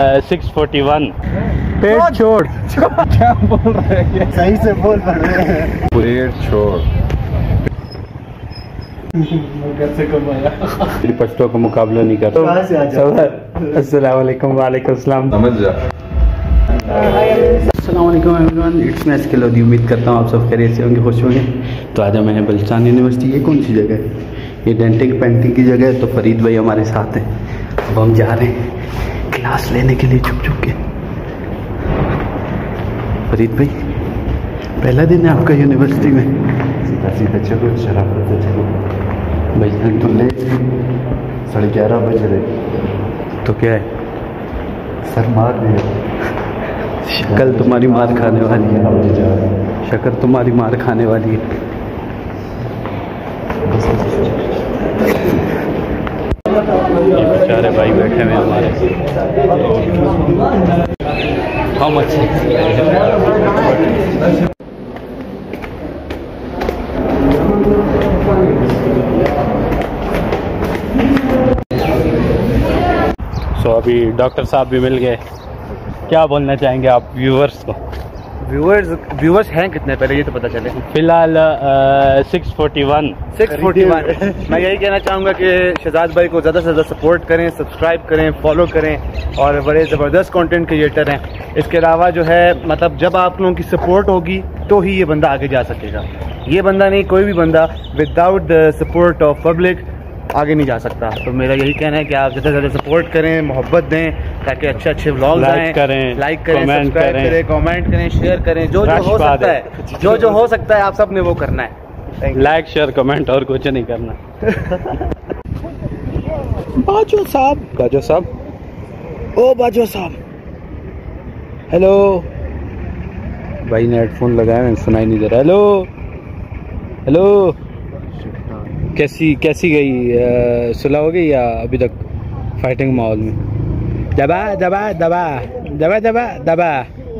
Six forty one. पेट छोड़ क्या बोल रहे हैं? सही से बोल रहे हैं। पेट छोड़ कैसे कमाया? पश्तों का मुकाबला नहीं कर कहाँ से आ अस्सलाम वालेकुम वालेकुम अस्सलाम समझ जा। एवरीवन। इट्स मैं इसके लोधी उम्मीद करता हूँ आप सब खैरियत से होंगे खुश होंगे। तो आज हम हैं बलुस्तान यूनिवर्सिटी ये कौन सी जगह है? ये डेंटिंग पेंटिंग की जगह है तो फरीद भाई हमारे साथ हैं। अब हम जा रहे हैं। क्लास लेने के लिए छुप छुप के। फरीद भाई पहला दिन है आपका यूनिवर्सिटी में। सीधा चलो शराब से चलो। भाई तो लेट साढ़े ग्यारह बज रहे तो क्या है? सर मार दिया। शक्ल तुम्हारी मार खाने वाली हैं। शक्ल तुम्हारी मार खाने वाली है बस बस बेचारे भाई बैठे हुए हमारे। हम अच्छे सो अभी डॉक्टर साहब भी मिल गए। क्या बोलना चाहेंगे आप व्यूवर्स को? व्यूअर्स व्यूअर्स हैं कितने पहले ये तो पता चले। फ़िलहाल six forty one six forty one मैं यही कहना चाहूँगा कि शहजाद भाई को ज़्यादा से ज़्यादा सपोर्ट करें सब्सक्राइब करें फॉलो करें और बड़े ज़बरदस्त कंटेंट क्रिएटर हैं। इसके अलावा जो है मतलब जब आप लोगों की सपोर्ट होगी तो ही ये बंदा आगे जा सकेगा। ये बंदा नहीं कोई भी बंदा without the support of public आगे नहीं जा सकता। तो मेरा यही कहना है कि आप ज़्यादा से ज़्यादा सपोर्ट करें मोहब्बत दें ताकि अच्छे अच्छे व्लॉग Like आएँ करें, लाइक करें सब्सक्राइब करें। करें कमेंट करें शेयर करें जो जो हो सकता है। है जो जो हो सकता है आप सबने वो करना है। लाइक शेयर कमेंट और कुछ नहीं करना। बाजो साहब। बाजो साहब। ओ बाजो साहब। हेलो भाई ने हेडफोन लगाया मैंने सुनाई नहीं दे रहा। हेलो हेलो कैसी कैसी गई सुलह हो गई या अभी तक फाइटिंग माहौल में? दबा दबा दबा दबा दबा दबा।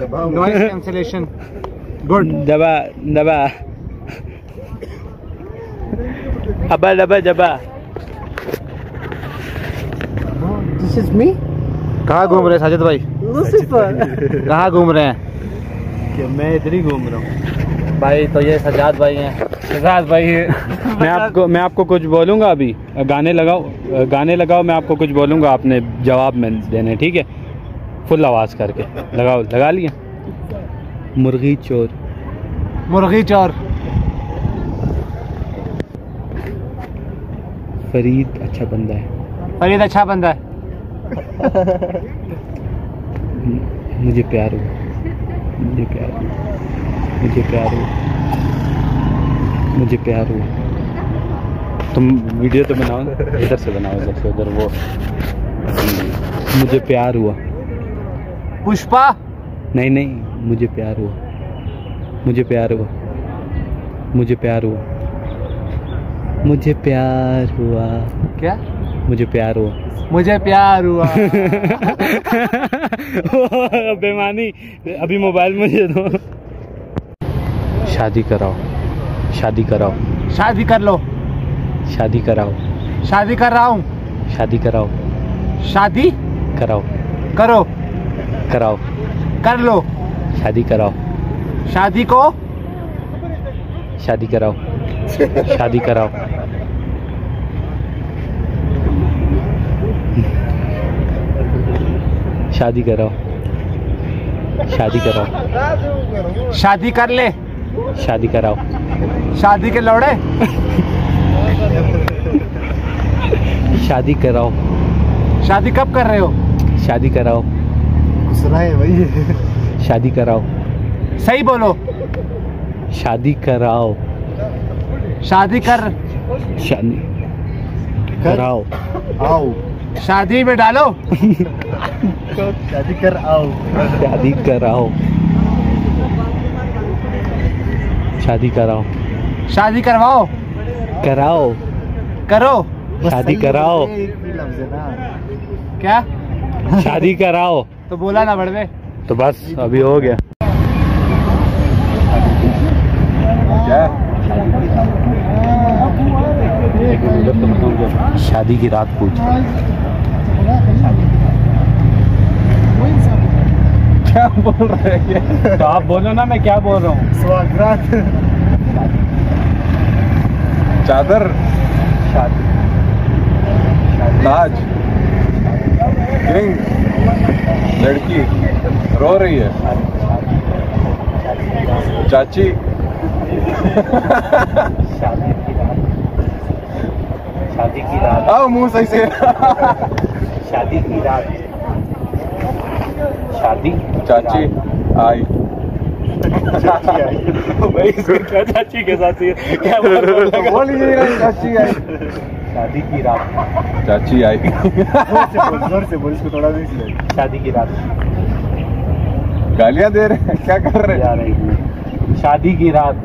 कैंसिलेशन गुड दबा दबा। अबा दबा दबा। दिस इज़ मी कहाँ घूम रहे हैं साजिद भाई? कहाँ घूम रहे हैं? मैं इधर ही घूम रहा हूँ। भाई तो ये सजाद भाई हैं। सजाद भाई मैं आपको मैं आपको कुछ बोलूँगा अभी? गाने लगाओ गाने लगाओ मैं आपको कुछ बोलूँगा आपने जवाब में देने ठीक है? फुल आवाज़ करके। लगाओ लगा लिया मुर्गी चोर। मुर्गी चौर। फरीद अच्छा बंदा है। फरीद अच्छा बंदा है। मुझे प्यार हुआ। मुझे प्यार हुआ। मुझे प्यार हुआ। मुझे प्यार हुआ। तुम वीडियो तो बनाओ इधर से बनाओ इधर से उधर वो। मुझे प्यार हुआ। पुष्पा! नहीं नहीं मुझे प्यार हुआ। मुझे प्यार हुआ। मुझे प्यार हुआ। मुझे प्यार हुआ। क्या? मुझे प्यार हुआ। मुझे प्यार हुआ। बेमानी अभी मोबाइल मुझे दो। शादी कराओ। शादी कराओ। शादी कर लो। शादी कराओ। शादी कर रहा हूँ। शादी कराओ। शादी? कराओ। करो। कराओ। कर लो। शादी कराओ। शादी को? शादी कराओ। शादी कराओ। शादी कराओ। शादी कराओ। शादी कर ले। शादी कराओ। शादी के लौड़े? शादी कराओ। शादी कब कर रहे हो? शादी कराओ। सुना है भाई। शादी कराओ। सही बोलो। शादी कराओ। शादी कर शादी कराओ। आओ। शादी में डालो। शादी कर आओ। शादी कराओ। शादी कराओ। शादी करवाओ। कराओ। करो। शादी कराओ। है, एक ही लफ्ज है ना। क्या? शादी कराओ। तो बोला ना बड़वे। तो बस अभी हो गया। शादी की रात पूछ। क्या बोल रहे हैं? तो आप बोलो ना मैं क्या बोल रहा हूँ? स्वागत। चादर। ताज रिंग लड़की। रो रही है। चाची। शादी की रात। आओ मुँह सही से। शादी की रात। शादी चाची आई। भाई इसको क्या चाची के साथ क्या बोल ही? चाची आई। शादी की रात। चाची आई। ज़ोर से बोल इसको थोड़ा नहीं शादी की रात। गालियाँ दे रहे हैं क्या कर रहे जा रही शादी की रात।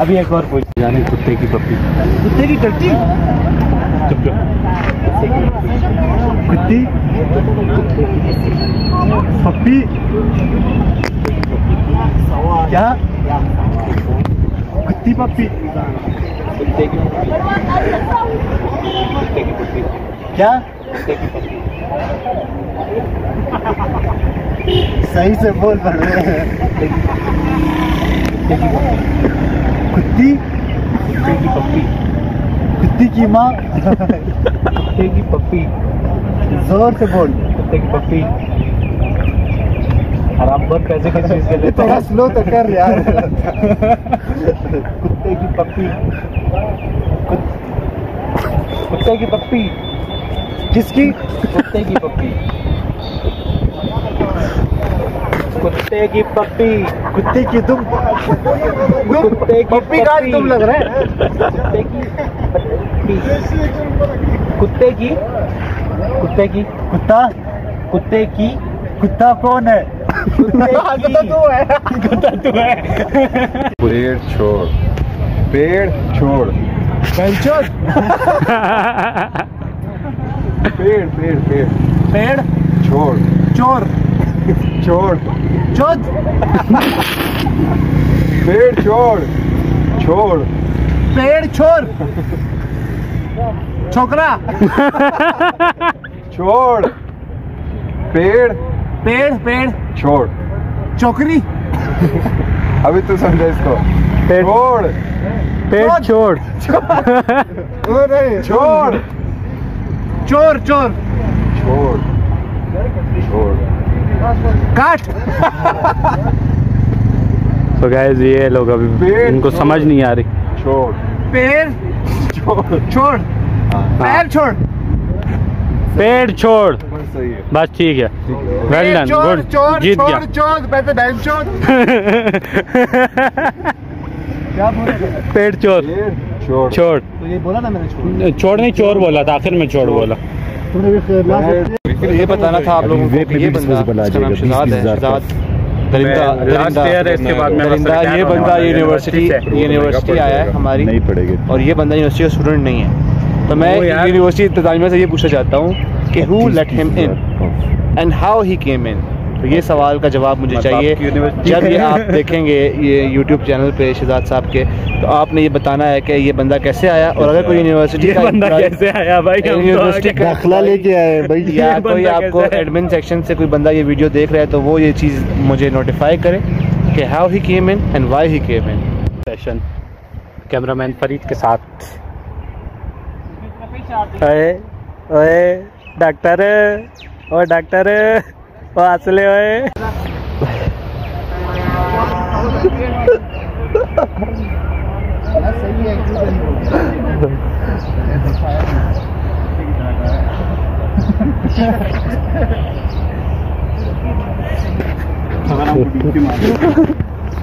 अभी एक और पूछ। जाने कुत्ते की पप्पी। कुत्ते की टट्टी? पप्पी क्या कुत्ती पप्पी कुत्ते की कुत्ते पप्पी क्या सही से बोल पड़ रहे हैं कुत्ते पप्पी कुत्ती की माँ। कुत्ते की पप्पी। ज़ोर से बोल। कुत्ते की पप्पी। पैसे किस चीज़ के थोड़ा स्लो तो कर यार। कुत्ते की पप्पी। कुत्ते की पप्पी। किसकी? कुत्ते की पप्पी। कुत्ते की पप्पी। कुत्ते की तुम कुत्ते की पप्पी का तुम लग रहा है। कुत्ते की पप्पी कुत्ते की? कुत्ते की? कुत्ता? कुत्ते की? कुत्ता कौन है? कुत्ते की। तू है। कुत्ता तू पेड़ छोड़। पेड़ छोड़। पेंचोद पेड़ पेड़ पेड़। पेड़? छोड़। चोर। छोड़। चोद। पेड़ छोड़। छोड़। पेड़ छोर। छोकरा। छोड़। पेड़। पेड़ पेड़। छोड़। चौकरी। अभी तू समझा इसको। पेड़- छोड़। पेट छोड़। छोड़। चोर चोर। छोड़। छोड़। काट। तो गाइस ये लोग अभी इनको समझ नहीं आ रही। छोड़। पेड़। छोड़। छोड़ पैर छोड़। पेट छोड़। बस सही है। बस ठीक है। वेल पेड़ डन चोर गुड जीत गया। बहन चोर क्या बोल रहे थे? पेट चोर पेड़ छोड़। छोड़। तो ये बोला ना मैंने छोड़। छोड़ नहीं चोर बोला था। आखिर में चोर बोला। तुमने भी लास्ट ये बताना था आप लोगों को ये बंदा इसका नाम शहजाद है। शहजाद दरिंदा ये बंदा यूनिवर्सिटी यूनिवर्सिटी आया है। हमारी। नहीं पड़ेगी। और ये बंदा यूनिवर्सिटी का स्टूडेंट नहीं है। तो मैं यूनिवर्सिटी इंतजामिया से ये पूछना चाहता हूँ कि who let him in and how he came in तो ये सवाल का जवाब मुझे मतलब चाहिए। जब ये आप देखेंगे ये यूट्यूब चैनल पे शहजाद साहब के तो आपने ये बताना है कि ये बंदा कैसे आया और अगर कोई यूनिवर्सिटी का बंदा कैसे आया भाई? तो यूनिवर्सिटी का दाखला लेके आए भाई। या कोई आपको एडमिन सेक्शन से कोई बंदा ये वीडियो देख रहा है तो वो ये चीज़ मुझे नोटिफाई करे कि how he came in and why he came in session cameraman Farid के साथ। ओए ओए डॉक्टर ओ डॉक्टर असले ओए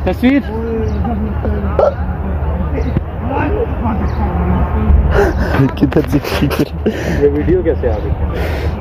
तस्वीर। किधर किधर ये वीडियो कैसे आ गई?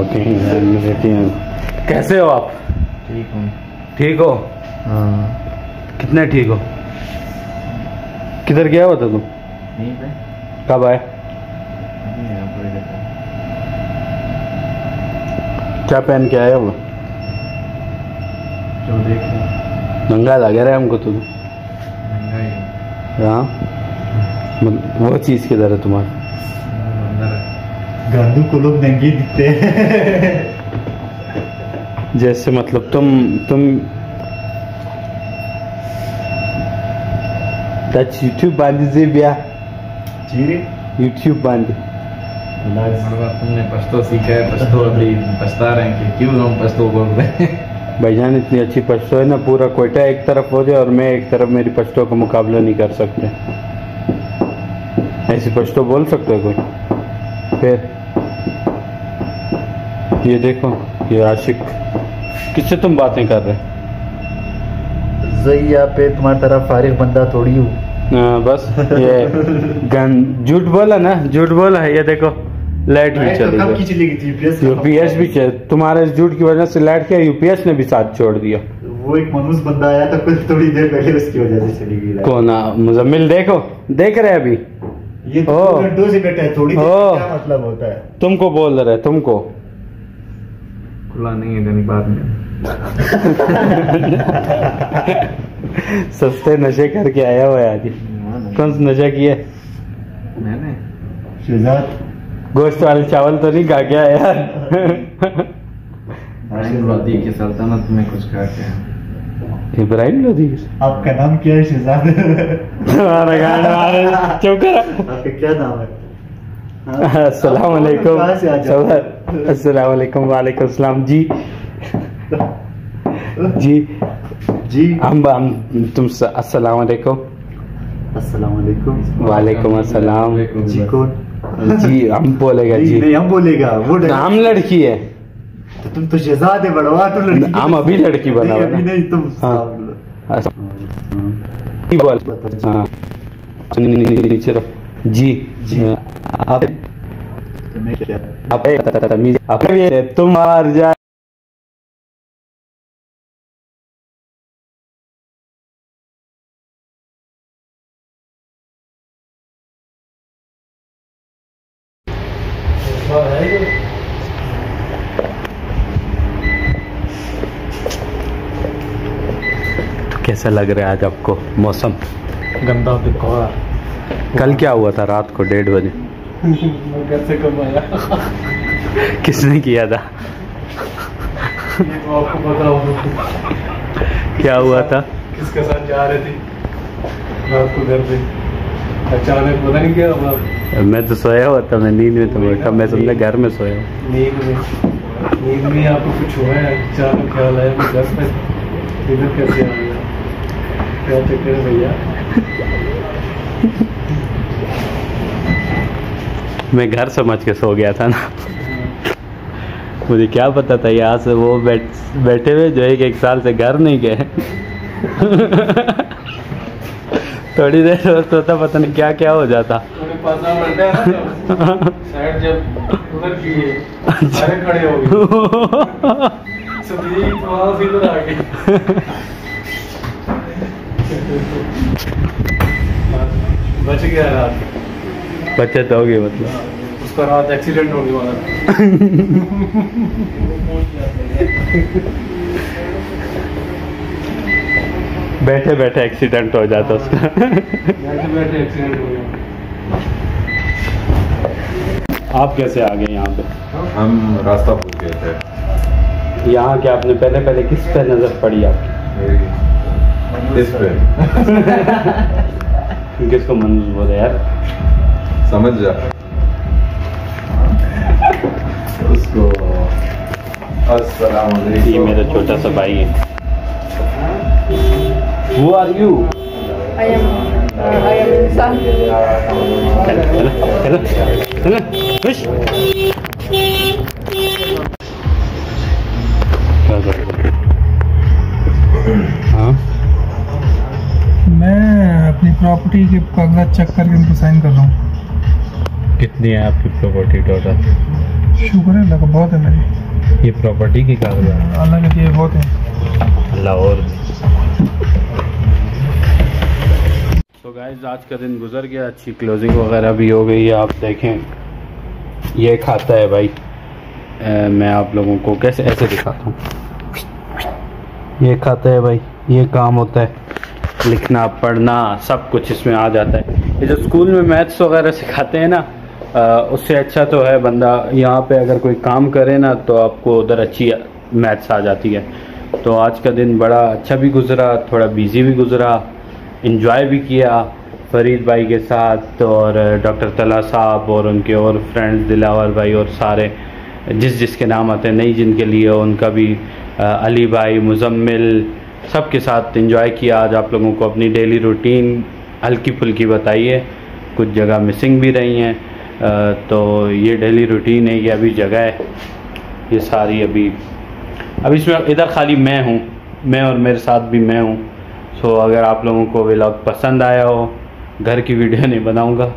स्मोकिंग एंड ईटिंग कैसे हो आप? ठीक हूँ। ठीक हो? हाँ। कितने ठीक हो? किधर गया हुआ था तुम कब आए ही हूँ। क्या पहन के आए हो नंगा लग रहा है हमको तो। महँगा ही हाँ। वो चीज़ किधर है तुम्हारी? है। गांधू को लोग नंगे दिखते हैं। जैसे मतलब तुम तुम टच यूट्यूब बांधी से ब्याह चीरे यूट्यूब बांधी मरवा तुमने पश्तो सीखा है पश्तो अभी पछता रहे हैं कि क्यों हम पश्तो बोल रहे हैं? भाईजान इतनी अच्छी पश्तो है ना पूरा कोयटा एक तरफ़ हो जाए और मैं एक तरफ़ मेरी पश्तो का मुकाबला नहीं कर सकते। ऐसी पश्तो बोल सकते कोई? फिर? ये देखो ये आशिक किससे तुम बातें कर रहे? जैया पे तुम्हारी तरह फारिग बंदा थोड़ी हूँ। हाँ, बस ये गन झूठ बोला ना? झूठ बोला है ये देखो लाइट भी चली कब गई। यूपीएस भी चल तुम्हारे इस झूठ की वजह से लाइट क्या यूपीएस ने भी साथ छोड़ दिया? वो एक मनुष्य बंदा आया था कुछ थोड़ी देर पहले उसकी वजह से चली गई कौन आ, मुजम्मिल देखो देख रहे अभी? ये दो घंटों से बैठा है थोड़ी देर ओ। क्या मतलब होता है? तुमको बोल रहे तुमको। खुला नहीं है दैनिक बाद में। सस्ते नशे करके आया हुआ है आज। कौन सा नशा किया? मैंने। शहजाद गोश्त वाले चावल तो नहीं खा गया यार लोधी की सल्तनत में कुछ खा के इब्राहिम लोधी आपका नाम क्या है शहजाद तुम्हारा गाना मारे चुप करो। आपका क्या नाम है? अस्सलाम वालेकुम। कहाँ से आ जाते हैं? अस्सलाम वालेकुम सलाम जी जी जी हम हम तुम अस्सलाम वालेकुम अस्सलाम वालेकुम वालेकुम अस्सलाम जी कौन जी हम बोलेगा जी नहीं हम बोलेगा वो नाम लड़की है तो तुम तो शहजाद है बड़वा तो लड़की हम अभी लड़की बना नहीं, अभी नहीं तुम हाँ। अच्छा। जी बोल हाँ नीचे रहो जी जी। आप तुम मार जा तो कैसा लग रहा है आज आपको? मौसम? गंदा दिखा कल क्या हुआ था रात को डेढ़ बजे? घर से कब आया किसने किया था? तो आपको पता होगा क्या हुआ था? किसके साथ जा रहे थे? रात को घर पे अचानक पता नहीं क्या हुआ। मैं तो सोया हुआ था मैं नींद में तो बैठा मैं समझा घर में सोया नींद में नींद में आपको कुछ हुआ है? अचानक ख्याल आया मैं घर पे इधर कैसे आ गया? क्या चक्कर है भैया? मैं घर समझ के सो गया था ना। मुझे क्या पता था यहाँ से वो बैठ, बैठे हुए जो एक एक साल से घर नहीं गए। थोड़ी देर सोता पता नहीं क्या क्या हो जाता बच गया रात। बचत होगी मतलब। उसका रात एक्सीडेंट होने वाला। था बैठे बैठे एक्सीडेंट हो जाता उसका। बैठे बैठे एक्सीडेंट हो गया। आप कैसे आ गए यहाँ पे? हम रास्ता भूल गए थे। यहाँ के आपने पहले पहले किस पे नज़र पड़ी आपकी? इस पे। किसको मनोज बोले यार। समझ जा। उसको अस्सलाम ये मेरा छोटा सा भाई है। रहे हो? हाँ मैं अपनी प्रॉपर्टी के कागजात चेक करके उनको साइन कर रहा हूँ। कितनी है आपकी प्रॉपर्टी टोटल शुक्र है का बहुत है मेरी। ये प्रॉपर्टी की कागजात अल्लाह के दिए बहुत है। लाहौर तो गाइस आज का दिन गुजर गया अच्छी क्लोजिंग वगैरह भी हो गई है आप देखें। ये खाता है भाई। अ, मैं आप लोगों को कैसे ऐसे दिखाता हूँ। ये खाता है भाई ये काम होता है। लिखना पढ़ना सब कुछ इसमें आ जाता है। ये जो स्कूल में मैथ्स वगैरह सिखाते हैं ना उससे अच्छा तो है बंदा, यहाँ पे अगर कोई काम करे ना तो आपको उधर अच्छी मैथ्स आ जाती है। तो आज का दिन बड़ा अच्छा भी गुजरा, थोड़ा बिज़ी भी गुजरा इंजॉय भी किया फरीद भाई के साथ और डॉक्टर तला साहब और उनके और फ्रेंड्स दिलावर भाई और सारे, जिस जिसके नाम आते हैं, नई जिनके लिए उनका भी अली भाई, मुजम्मिल, सबके साथ इंजॉय किया। आज आप लोगों को अपनी डेली रूटीन हल्की फुल्की बताइए, कुछ जगह मिसिंग भी रही हैं। तो ये डेली रूटीन है, ये अभी जगह है, ये सारी अभी। अब इसमें इधर खाली मैं हूँ, मैं और मेरे साथ भी मैं हूँ। सो अगर आप लोगों को व्लॉग पसंद आया हो, घर की वीडियो नहीं बनाऊँगा,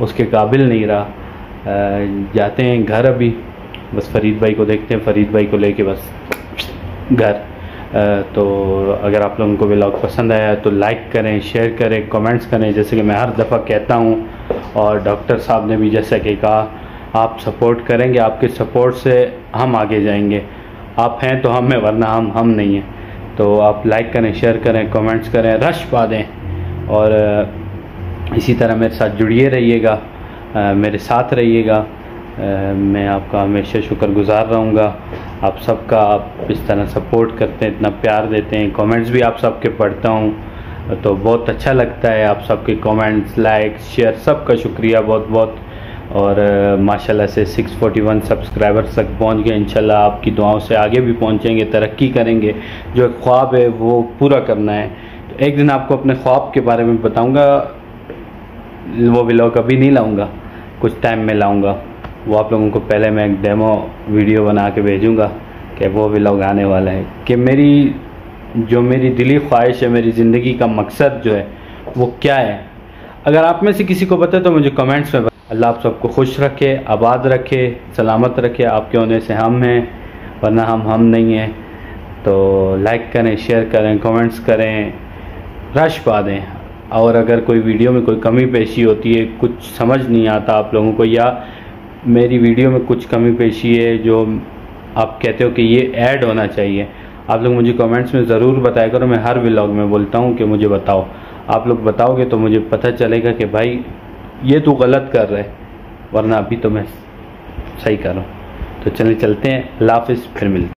उसके काबिल नहीं रहा जाते हैं घर अभी। बस फरीद भाई को देखते हैं, फरीद भाई को लेके बस घर। तो अगर आप लोगों को व्लॉग पसंद आया तो लाइक करें शेयर करें कमेंट्स करें। जैसे कि मैं हर दफ़ा कहता हूँ और डॉक्टर साहब ने भी जैसा कि कहा, आप सपोर्ट करेंगे, आपके सपोर्ट से हम आगे जाएँगे। आप हैं तो हम हैं, वरना हम हम नहीं हैं। तो आप लाइक करें शेयर करें कमेंट्स करें रश पा दें और इसी तरह मेरे साथ जुड़िए रहिएगा मेरे साथ रहिएगा। मैं आपका हमेशा शुक्रगुजार रहूँगा। आप सबका आप इस तरह सपोर्ट करते हैं, इतना प्यार देते हैं। कमेंट्स भी आप सबके पढ़ता हूँ। तो बहुत अच्छा लगता है आप सबके कमेंट्स लाइक शेयर सबका शुक्रिया बहुत बहुत। और माशाल्लाह से 641 सब्सक्राइबर्स तक पहुँच गए, इंशाल्लाह आपकी दुआओं से आगे भी पहुँचेंगे, तरक्की करेंगे। जो ख्वाब है वो पूरा करना है। तो एक दिन आपको अपने ख्वाब के बारे में बताऊँगा, वो व्लॉग अभी नहीं लाऊँगा, कुछ टाइम में लाऊँगा। वो आप लोगों को पहले मैं एक डेमो वीडियो बना के भेजूँगा, कि वो व्लॉग आने वाला है। कि मेरी जो मेरी दिली ख्वाहिश है, मेरी ज़िंदगी का मकसद जो है, वो क्या है? अगर आप में से किसी को पता है तो मुझे कमेंट्स में अल्लाह आप सबको खुश रखे, आबाद रखे, सलामत रखे। आपके होने से हम हैं, वरना हम हम नहीं हैं। तो लाइक करें शेयर करें कमेंट्स करें रश पा दें और अगर कोई वीडियो में कोई कमी पेशी होती है, कुछ समझ नहीं आता आप लोगों को, या मेरी वीडियो में कुछ कमी पेशी है, जो आप कहते हो कि ये ऐड होना चाहिए आप लोग मुझे कमेंट्स में ज़रूर बताया करो, मैं हर व्लॉग में बोलता हूँ कि मुझे बताओ आप लोग बताओगे तो मुझे पता चलेगा कि भाई, ये तू गलत कर रहे वरना अभी तो मैं सही कर रहा हूँ तो चलिए चलते हैं हाफिज़, फिर मिलते।